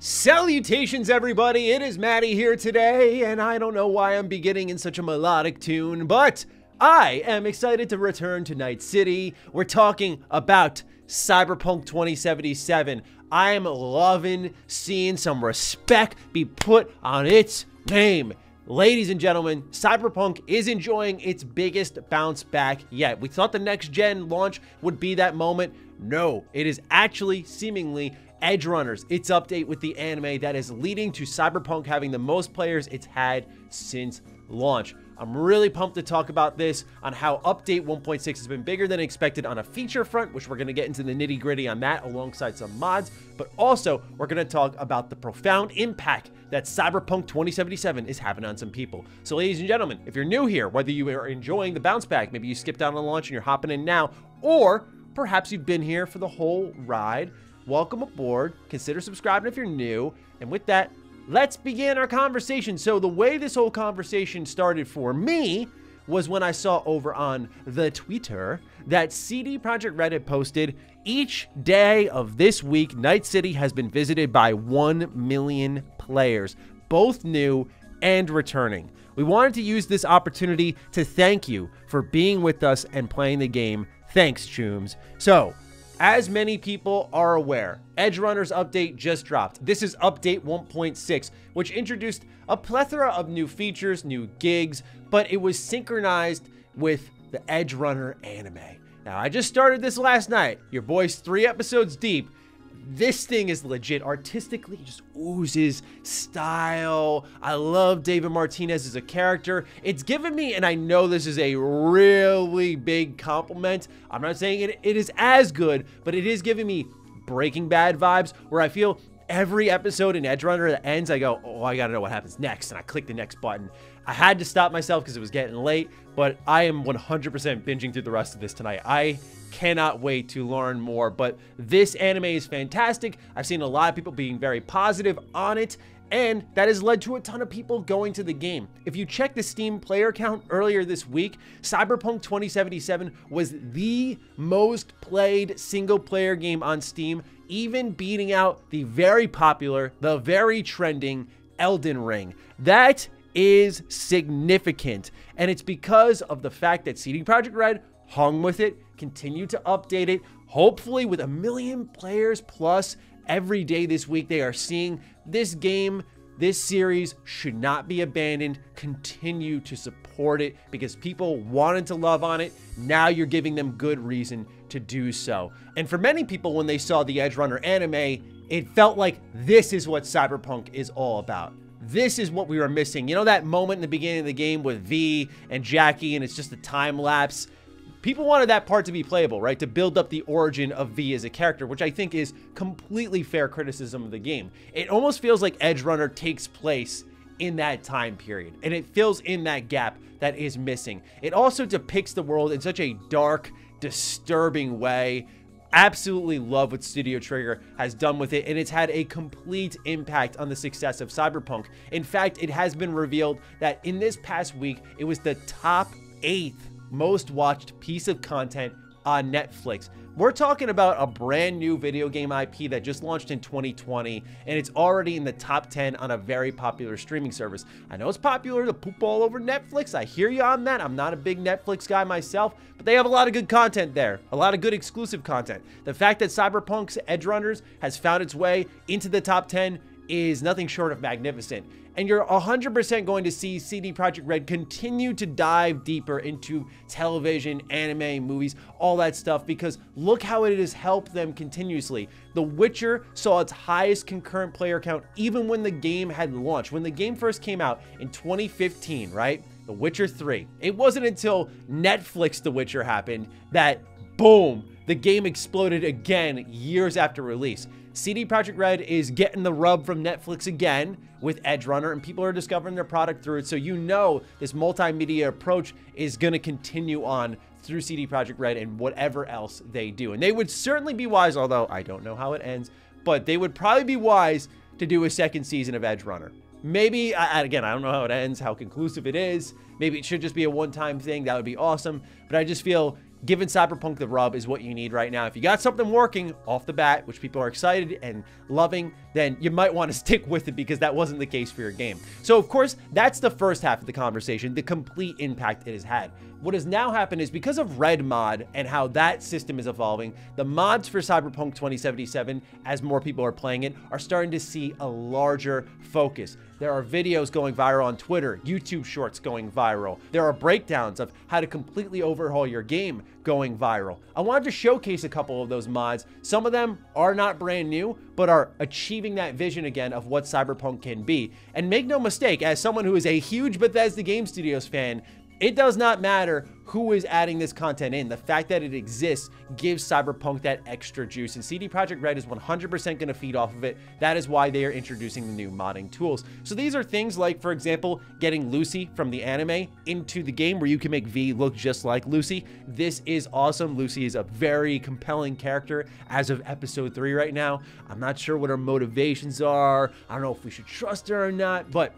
Salutations, everybody! It is Matty here today, and I don't know why I'm beginning in such a melodic tune, but I am excited to return to Night City. We're talking about Cyberpunk 2077. I am loving seeing some respect be put on its name. Ladies and gentlemen, Cyberpunk is enjoying its biggest bounce back yet. We thought the next gen launch would be that moment. No, it is actually seemingly Edgerunners, its update with the anime that is leading to Cyberpunk having the most players it's had since launch. I'm really pumped to talk about this on how update 1.6 has been bigger than expected on a feature front, which we're going to get into the nitty gritty on that alongside some mods. But also, we're going to talk about the profound impact that Cyberpunk 2077 is having on some people. So, ladies and gentlemen, if you're new here, whether you are enjoying the bounce back, maybe you skipped out on launch and you're hopping in now, or perhaps you've been here for the whole ride, welcome aboard. Consider subscribing if you're new. And with that, let's begin our conversation. So, the way this whole conversation started for me was when I saw over on the Twitter that CD Projekt Red had posted each day of this week, Night City has been visited by 1 million players, both new and returning. We wanted to use this opportunity to thank you for being with us and playing the game. Thanks, Chooms. So, as many people are aware, Edgerunners update just dropped. This is update 1.6, which introduced a plethora of new features, new gigs, but it was synchronized with the Edgerunner anime. Now, I just started this last night. Your boy's three episodes deep, this thing is legit. Artistically, just oozes style. I love David Martinez as a character. It's given me, and I know this is a really big compliment. I'm not saying it, it is as good, but it is giving me Breaking Bad vibes where I feel every episode in Edgerunner that ends, I go, oh, I gotta know what happens next. And I click the next button. I had to stop myself because it was getting late, but I am 100% binging through the rest of this tonight. I cannot wait to learn more, but this anime is fantastic. I've seen a lot of people being very positive on it, and that has led to a ton of people going to the game. If you check the Steam player count earlier this week, Cyberpunk 2077 was the most played single player game on Steam, even beating out the very popular, the very trending Elden Ring. That is significant. And it's because of the fact that CD Projekt Red hung with it, continued to update it. Hopefully, with a million players plus every day this week, they are seeing this game, this series should not be abandoned. Continue to support it because people wanted to love on it. Now you're giving them good reason to do so. And for many people, when they saw the Edge Runner anime, it felt like this is what Cyberpunk is all about. This is what we were missing. You know that moment in the beginning of the game with V and Jackie and it's just a time lapse? People wanted that part to be playable, right? To build up the origin of V as a character, which I think is completely fair criticism of the game. It almost feels like Edge Runner takes place in that time period, and it fills in that gap that is missing. It also depicts the world in such a dark, disturbing way absolutely love what Studio Trigger has done with it, and it's had a complete impact on the success of Cyberpunk. In fact, it has been revealed that in this past week, it was the top eighth most watched piece of content on Netflix. We're talking about a brand new video game IP that just launched in 2020, and it's already in the top 10 on a very popular streaming service. I know it's popular to poop all over Netflix. I hear you on that. I'm not a big Netflix guy myself, but they have a lot of good content there, a lot of good exclusive content. The fact that Cyberpunk's Edgerunners has found its way into the top 10 is nothing short of magnificent and you're 100% going to see CD Projekt Red continue to dive deeper into television, anime, movies, all that stuff because look how it has helped them continuously. The Witcher saw its highest concurrent player count even when the game had launched. When the game first came out in 2015, right? The Witcher 3. It wasn't until Netflix The Witcher happened that boom, the game exploded again years after release. CD Projekt Red is getting the rub from Netflix again with Edge Runner, and people are discovering their product through it. So you know this multimedia approach is going to continue on through CD Projekt Red and whatever else they do. And they would certainly be wise, although I don't know how it ends, but they would probably be wise to do a second season of Edge Runner. Maybe, again, I don't know how it ends, how conclusive it is. Maybe it should just be a one time thing. That would be awesome. But I just feel giving Cyberpunk the rub is what you need right now. If you got something working off the bat, which people are excited and loving, then you might want to stick with it because that wasn't the case for your game. So, of course, that's the first half of the conversation, the complete impact it has had. What has now happened is because of Red Mod and how that system is evolving, the mods for Cyberpunk 2077, as more people are playing it, are starting to see a larger focus. There are videos going viral on Twitter, YouTube shorts going viral. There are breakdowns of how to completely overhaul your game going viral. I wanted to showcase a couple of those mods. Some of them are not brand new, but are achieving that vision again of what Cyberpunk can be. And make no mistake, as someone who is a huge Bethesda Game Studios fan, it does not matter who is adding this content in. The fact that it exists gives Cyberpunk that extra juice, and CD Projekt Red is 100% going to feed off of it. That is why they are introducing the new modding tools. So these are things like, for example, getting Lucy from the anime into the game where you can make V look just like Lucy. This is awesome. Lucy is a very compelling character as of episode 3 right now. I'm not sure what her motivations are. I don't know if we should trust her or not, but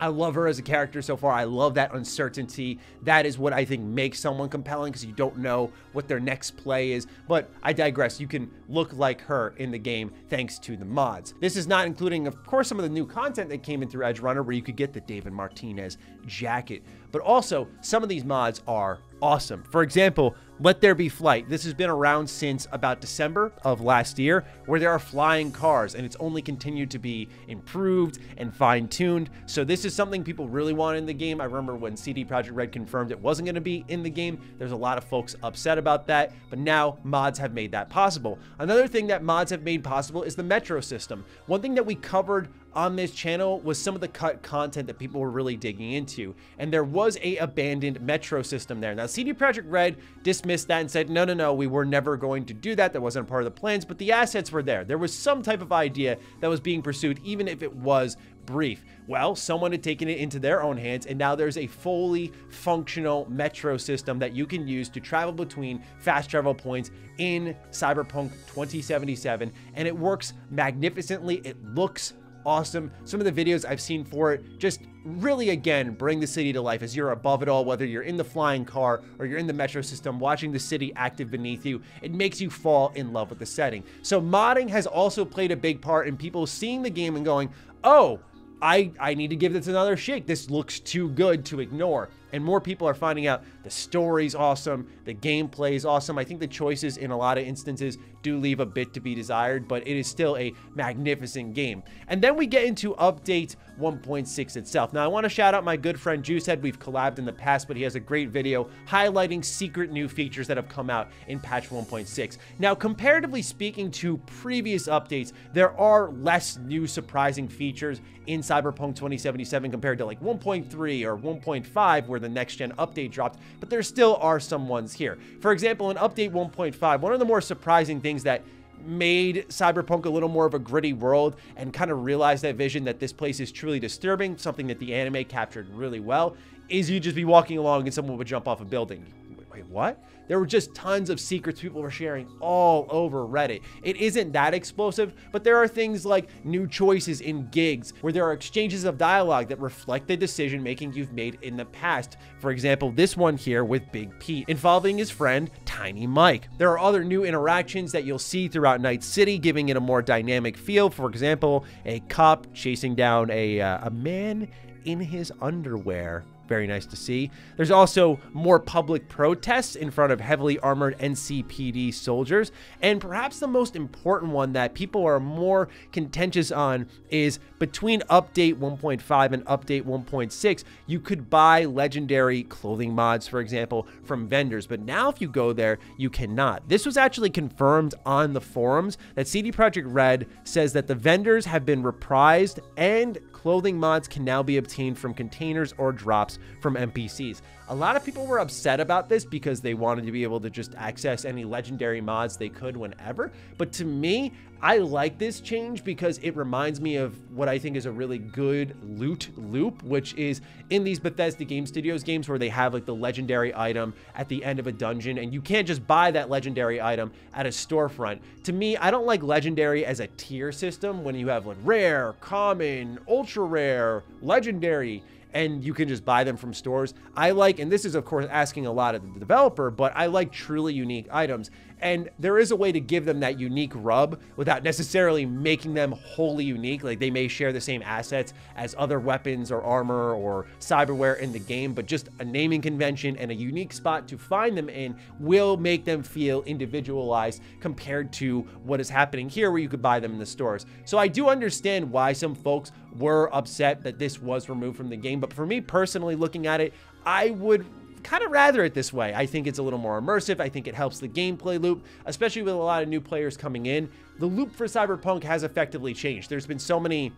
I love her as a character so far. I love that uncertainty. That is what I think makes someone compelling because you don't know what their next play is. But I digress. You can look like her in the game thanks to the mods. This is not including, of course, some of the new content that came in through Edgerunner where you could get the David Martinez jacket. But also, some of these mods are awesome. For example, Let There Be Flight. This has been around since about December of last year, where there are flying cars, and it's only continued to be improved and fine-tuned. So this is something people really want in the game. I remember when CD Projekt Red confirmed it wasn't going to be in the game, there's a lot of folks upset about that, but now mods have made that possible. Another thing that mods have made possible is the Metro system. One thing that we covered on this channel was some of the cut content that people were really digging into. And there was a abandoned metro system there. Now, CD Projekt Red dismissed that and said, no, no, no, we were never going to do that. That wasn't part of the plans, but the assets were there. There was some type of idea that was being pursued, even if it was brief. Well, someone had taken it into their own hands, and now there's a fully functional metro system that you can use to travel between fast travel points in Cyberpunk 2077, and it works magnificently. It looks awesome. Some of the videos I've seen for it just really, again, bring the city to life as you're above it all, whether you're in the flying car or you're in the metro system, watching the city active beneath you. It makes you fall in love with the setting. So modding has also played a big part in people seeing the game and going, oh, I, I need to give this another shake. This looks too good to ignore. And more people are finding out the story's awesome, the gameplay is awesome. I think the choices in a lot of instances do leave a bit to be desired, but it is still a magnificent game. And then we get into update 1.6 itself. Now, I want to shout out my good friend Juicehead. We've collabed in the past, but he has a great video highlighting secret new features that have come out in patch 1.6. Now, comparatively speaking to previous updates, there are less new surprising features in Cyberpunk 2077 compared to like 1.3 or 1.5 where the next gen update dropped, but there still are some ones here. For example, in update 1.5, one of the more surprising things that made Cyberpunk a little more of a gritty world and kind of realized that vision that this place is truly disturbing, something that the anime captured really well, is you'd just be walking along and someone would jump off a building. Wait, what? There were just tons of secrets people were sharing all over Reddit. It isn't that explosive, but there are things like new choices in gigs, where there are exchanges of dialogue that reflect the decision making you've made in the past. For example, this one here with Big Pete, involving his friend Tiny Mike. There are other new interactions that you'll see throughout Night City, giving it a more dynamic feel. For example, a cop chasing down a, uh, a man in his underwear very nice to see. There's also more public protests in front of heavily armored NCPD soldiers. And perhaps the most important one that people are more contentious on is between update 1.5 and update 1.6, you could buy legendary clothing mods, for example, from vendors. But now if you go there, you cannot. This was actually confirmed on the forums that CD Projekt Red says that the vendors have been reprised and clothing mods can now be obtained from containers or drops from NPCs. A lot of people were upset about this because they wanted to be able to just access any legendary mods they could whenever. But to me, I like this change because it reminds me of what I think is a really good loot loop, which is in these Bethesda Game Studios games where they have like the legendary item at the end of a dungeon and you can't just buy that legendary item at a storefront. To me, I don't like legendary as a tier system when you have like rare, common, ultra rare, legendary and you can just buy them from stores. I like, and this is of course asking a lot of the developer, but I like truly unique items. And there is a way to give them that unique rub without necessarily making them wholly unique. Like they may share the same assets as other weapons or armor or cyberware in the game, but just a naming convention and a unique spot to find them in will make them feel individualized compared to what is happening here where you could buy them in the stores. So I do understand why some folks were upset that this was removed from the game, but for me personally looking at it, I would kind of rather it this way. I think it's a little more immersive. I think it helps the gameplay loop, especially with a lot of new players coming in. The loop for Cyberpunk has effectively changed. There's been so many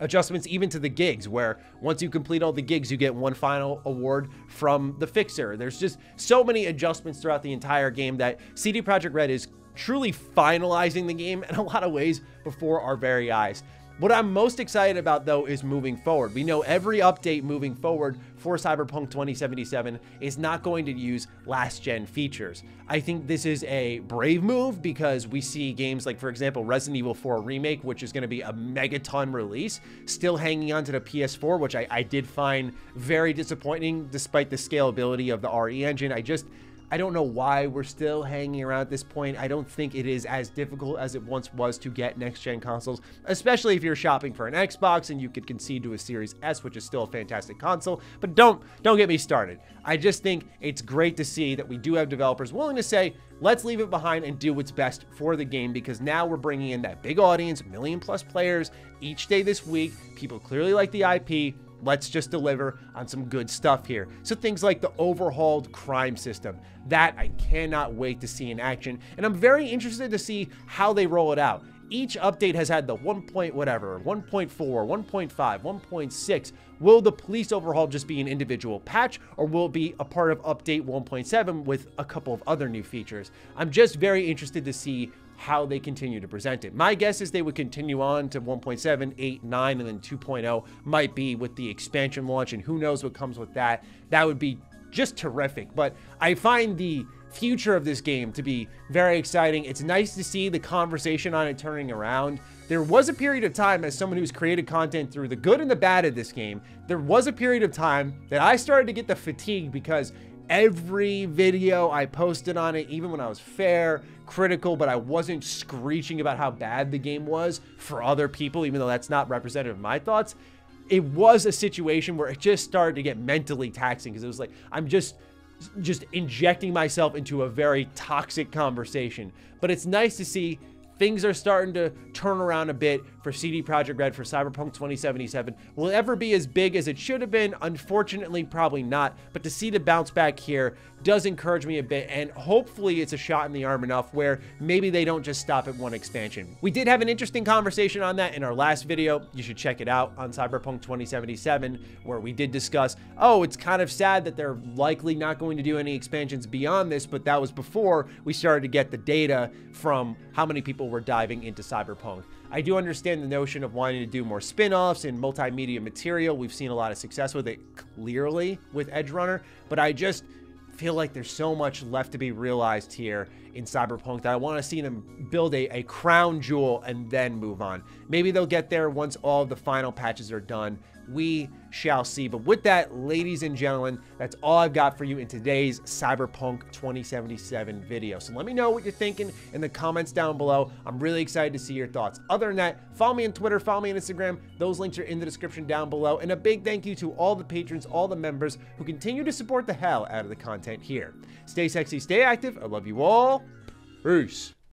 adjustments even to the gigs where once you complete all the gigs you get one final award from the fixer there's just so many adjustments throughout the entire game that cd projekt red is truly finalizing the game in a lot of ways before our very eyes what I'm most excited about though is moving forward. We know every update moving forward for Cyberpunk 2077 is not going to use last gen features. I think this is a brave move because we see games like, for example, Resident Evil 4 Remake, which is going to be a megaton release, still hanging on to the PS4, which I, I did find very disappointing despite the scalability of the RE engine. I just, I don't know why we're still hanging around at this point. I don't think it is as difficult as it once was to get next gen consoles, especially if you're shopping for an Xbox and you could concede to a Series S, which is still a fantastic console. But don't don't get me started. I just think it's great to see that we do have developers willing to say, let's leave it behind and do what's best for the game because now we're bringing in that big audience, million plus players each day this week. People clearly like the IP Let's just deliver on some good stuff here. So things like the overhauled crime system, that I cannot wait to see in action. And I'm very interested to see how they roll it out. Each update has had the 1 point whatever, 1.4, 1.5, 1.6. Will the police overhaul just be an individual patch or will it be a part of update 1.7 with a couple of other new features? I'm just very interested to see how they continue to present it. My guess is they would continue on to 1.7, 8, 9, and then 2.0 might be with the expansion launch, and who knows what comes with that. That would be just terrific. But I find the future of this game to be very exciting. It's nice to see the conversation on it turning around. There was a period of time, as someone who's created content through the good and the bad of this game, there was a period of time that I started to get the fatigue because every video I posted on it, even when I was fair, critical, but I wasn't screeching about how bad the game was for other people, even though that's not representative of my thoughts. It was a situation where it just started to get mentally taxing because it was like, I'm just just injecting myself into a very toxic conversation. But it's nice to see things are starting to turn around a bit for CD Projekt Red for Cyberpunk 2077. Will ever be as big as it should have been? Unfortunately, probably not. But to see the bounce back here does encourage me a bit, and hopefully it's a shot in the arm enough where maybe they don't just stop at one expansion. We did have an interesting conversation on that in our last video. You should check it out on Cyberpunk 2077, where we did discuss, oh, it's kind of sad that they're likely not going to do any expansions beyond this, but that was before we started to get the data from how many people were diving into Cyberpunk. I do understand the notion of wanting to do more spin-offs and multimedia material. We've seen a lot of success with it clearly with Edgerunner, but I just feel like there's so much left to be realized here in Cyberpunk that I want to see them build a, a crown jewel and then move on. Maybe they'll get there once all the final patches are done. We shall see. But with that, ladies and gentlemen, that's all I've got for you in today's Cyberpunk 2077 video. So let me know what you're thinking in the comments down below. I'm really excited to see your thoughts. Other than that, follow me on Twitter, follow me on Instagram. Those links are in the description down below. And a big thank you to all the patrons, all the members who continue to support the hell out of the content here. Stay sexy, stay active. I love you all. Peace.